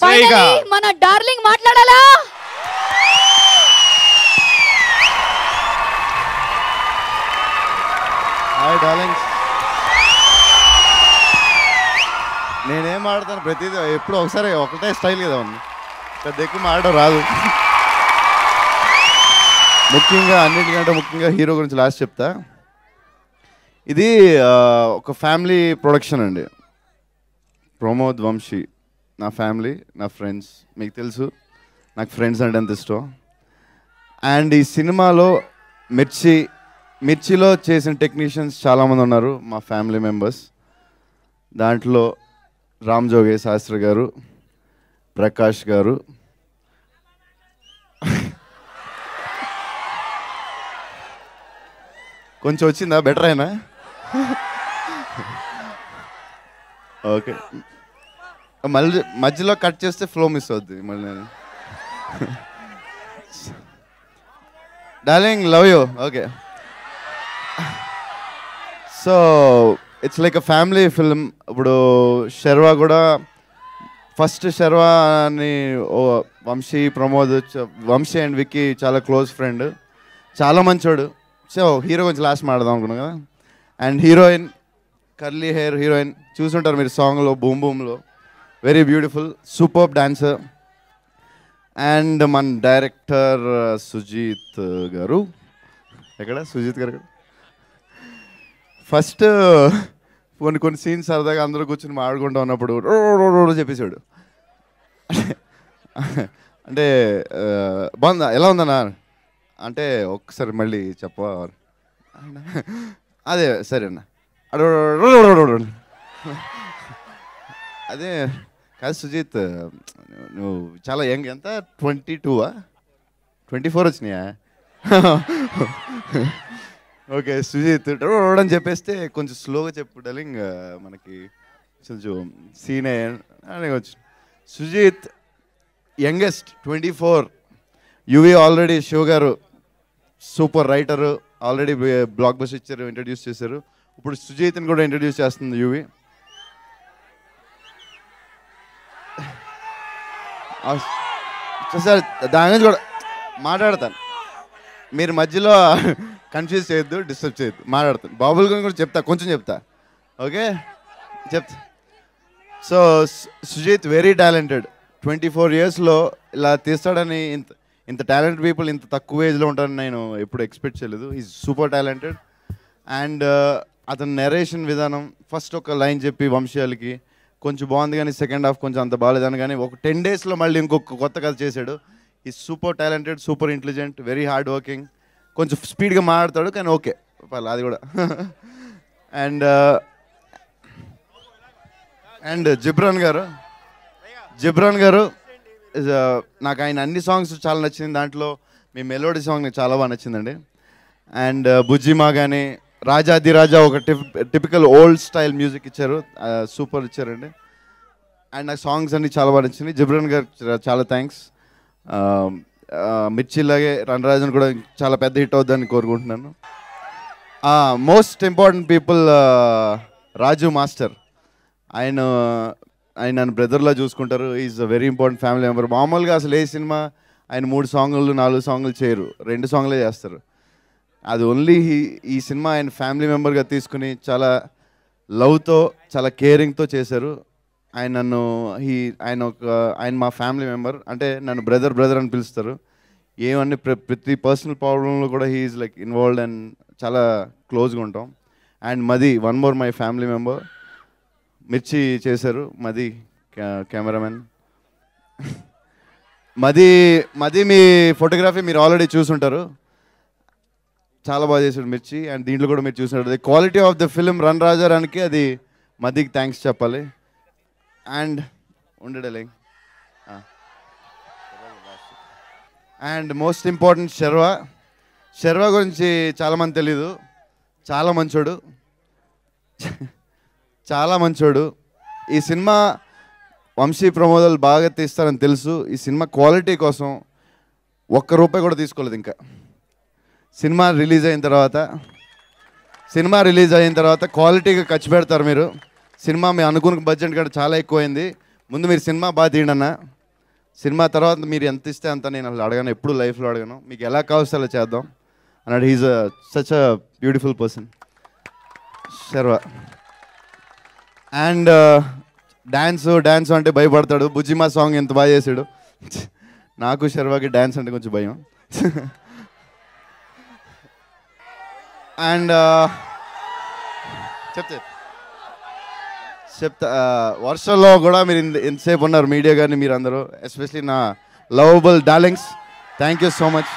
మన డార్లింగ్ మాట్లాడాలా? Hi darlings నేనేం ఆడతాను ప్రతిదీ ఎప్పుడు ఒకసారి ఒకటే స్టైల్ కదా ఉంది. పెద్ద ఎక్కువ ఆడడం రాదు. ముఖ్యంగా అన్నిటికంటే ముఖ్యంగా హీరో గురించి లాస్ట్ చెప్తా. ఇది ఒక ఫ్యామిలీ ప్రొడక్షన్ అండి. ప్రమోద్ వంశీ. నా ఫ్యామిలీ నా ఫ్రెండ్స్ మీకు తెలుసు నాకు ఫ్రెండ్స్ అంటే ఎంత ఇష్టం. అండ్ ఈ సినిమాలో మిర్చి మిర్చిలో చేసిన టెక్నీషియన్స్ చాలామంది ఉన్నారు మా ఫ్యామిలీ మెంబర్స్ దాంట్లో రామ్ జోగే శాస్త్రి గారు ప్రకాష్ గారు. కొంచెం వచ్చిందా? బెటర్ అయినా? ఓకే మళ్ళీ మధ్యలో కట్ చేస్తే ఫ్లో మిస్ అవుద్ది మళ్ళీ నేను. Darling love you okay so it's like a family film ఇప్పుడు శర్వా కూడా ఫస్ట్ శర్వా అని ఓ వంశీ ప్రమోద్ వంశీ అండ్ విక్కీ చాలా క్లోజ్ ఫ్రెండ్ చాలా మంచోడు. సో హీరో గురించి లాస్ట్ మాడదాం అనుకున్నాం కదా. And heroine curly hair heroine చూసుంటారు మీరు సాంగ్లో boom బూమ్లో very beautiful super dancer and మన డైరెక్టర్ uh, సుజీత్ uh, గారు. ఎక్కడ? సుజీత్ గారు ఫస్ట్ uh, కొన్ని కొన్ని సీన్స్ సరదాగా అందరూ కూర్చొని మాడుకుంటూ ఉన్నప్పుడు రో చెప్పేసాడు అంటే బాగుందా? ఎలా ఉందన్నా అంటే ఒక్కసారి మళ్ళీ చెప్ప అదే సరే అన్న అడు. అదే కాదు సుజిత్ నువ్వు చాలా యంగ్ ఎంత? ట్వంటీ టూవా ట్వంటీ ఫోర్ వచ్చినాయా? ఓకే సుజిత్ అని చెప్పేస్తే కొంచెం స్లోగా చెప్పు డలింగ్ మనకి కొంచెం సీన్ అనవచ్చు Sujith youngest twenty four. UV already Siva garu super writer already blockbuster ఇచ్చారు ఇంట్రడ్యూస్ చేశారు. ఇప్పుడు సుజిత్ని కూడా ఇంట్రడ్యూస్ చేస్తుంది యువి. సార్ దాని గురించి కూడా మాట్లాడతాను. మీరు మధ్యలో కన్ఫ్యూజ్ చేయొద్దు డిస్టర్బ్ చేయొద్దు మాట్లాడతాను. బాబుల గురించి కూడా చెప్తా కొంచెం చెప్తా. ఓకే చెప్తా. So Sujith very talented twenty four ఇయర్స్లో ఇలా తీస్తాడని ఇంత ఇంత టాలెంట్ పీపుల్ ఇంత తక్కువ ఏజ్లో ఉంటారని నేను ఎప్పుడు ఎక్స్పెక్ట్ చేయలేదు. ఈజ్ సూపర్ టాలెంటెడ్ అండ్ అతని నెరేషన్ విధానం ఫస్ట్ ఒక లైన్ చెప్పి వంశీయాలకి కొంచెం బాగుంది కానీ సెకండ్ హాఫ్ కొంచెం అంత బాగాలేదని కానీ ఒక టెన్ డేస్లో మళ్ళీ ఇంకొక కొత్త కథ చేశాడు. ఈ super talented super intelligent very hard working కొంచెం స్పీడ్గా మాట్లాడతాడు కానీ ఓకే పర్లేదు అది కూడా. అండ్ అండ్ uh, జిబ్రాన్ గారు జిబ్రాన్ గారు uh, నాకు ఆయన అన్ని సాంగ్స్ చాలా నచ్చింది. దాంట్లో మీ మెలోడీ సాంగ్ నాకు చాలా బాగా నచ్చిందండి. అండ్ uh, బుజ్జిమా కానీ రాజాదిరాజా ఒక టిపికల్ ఓల్డ్ స్టైల్ మ్యూజిక్ ఇచ్చారు. సూపర్ ఇచ్చారండి. అండ్ నాకు సాంగ్స్ అన్ని చాలా బాగా నచ్చింది. జిబ్రన్ గారు చాలా థ్యాంక్స్ మిర్చిలాగే రణరాజన్ కూడా చాలా పెద్ద హిట్ అవుద్దని కోరుకుంటున్నాను. Most important people Raju master ఆయన ఆయన నన్ను బ్రదర్లా చూసుకుంటారు. Is a very important family member మామూలుగా అసలు ఏ సినిమా ఆయన మూడు సాంగులు నాలుగు సాంగులు చేయరు. రెండు సాంగ్లే చేస్తారు. అది ఓన్లీ ఈ సినిమా ఆయన ఫ్యామిలీ మెంబర్గా తీసుకుని చాలా లవ్తో చాలా కేరింగ్తో చేశారు. ఆయన నన్ను హీ ఆయన ఒక ఆయన మా ఫ్యామిలీ మెంబర్ అంటే నన్ను బ్రదర్ బ్రదర్ అని పిలుస్తారు. ఏమన్నీ ప్ర- ప్రతి పర్సనల్ ప్రాబ్లంలో కూడా హీఈస్ లైక్ ఇన్వాల్వ్డ్ అండ్ చాలా క్లోజ్గా ఉంటాం. And Madhi one more my family member Mirchi చేశారు మది కెమెరామెన్ మది మది మీ ఫోటోగ్రఫీ మీరు ఆల్రెడీ చూసుంటారు. చాలా బాగా చేశాడు మిర్చి. అండ్ దీంట్లో కూడా మీరు చూసినట్టు quality of the film run రాజారానికి అది మదికి థ్యాంక్స్ చెప్పాలి. And ఉండడలే. And most important Sharwa. Sharwa గురించి చాలామంది తెలీదు. చాలా మంచోడు. చాలా మంచోడు. ఈ సినిమా వంశీ ప్రమోదాలు బాగా తీస్తారని తెలుసు. ఈ సినిమా క్వాలిటీ కోసం ఒక్క రూపాయి కూడా తీసుకోలేదు ఇంకా. సినిమా రిలీజ్ అయిన తర్వాత సినిమా రిలీజ్ అయిన తర్వాత క్వాలిటీగా ఖర్చు పెడతారు మీరు. సినిమా మీ అనుకున్న బడ్జెట్ కూడా చాలా ఎక్కువైంది. ముందు మీరు సినిమా బాగా తీయండి సినిమా తర్వాత మీరు ఎంత ఇస్తే అంత నేను అసలు అడగను ఎప్పుడు లైఫ్లో అడగను. మీకు ఎలా కావాల్సి అలా చేద్దాం. అన్నాడు he's such a beautiful person Sharwa. And dance dance అంటే భయపడతాడు. బుజ్జిమా సాంగ్ ఎంత బాగా చేసాడు. నాకు శర్వాకి డ్యాన్స్ అంటే కొంచెం భయం. అండ్ uh, చెప్తే. చెప్తా uh, వర్షంలో కూడా మీరు ఇంత- ఎంతసేపు ఉన్నారు మీడియా కానీ మీరు అందరూ ఎస్పెషలీ నా lovable darlings thank you so much